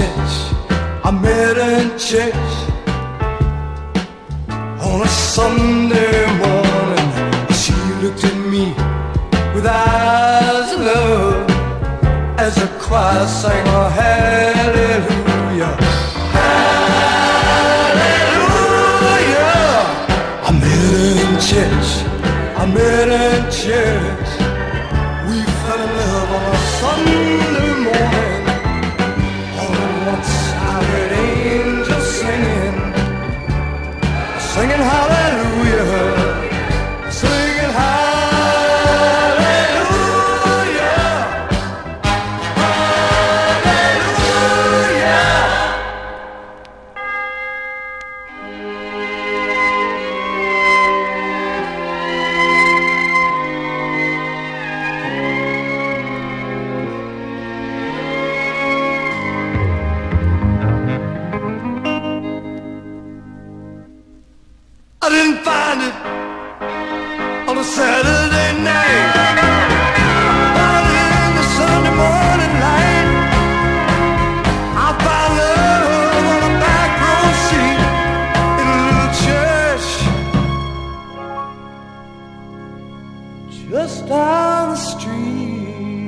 church. I met in church on a Sunday morning. She looked at me with eyes of love as the choir sang a hallelujah. Hallelujah. I met her in church. I met her in church. We fell in love on a Sunday I didn't find it on a Saturday night, but in the Sunday morning light, I found love on a back row seat in a little church. Just down the street.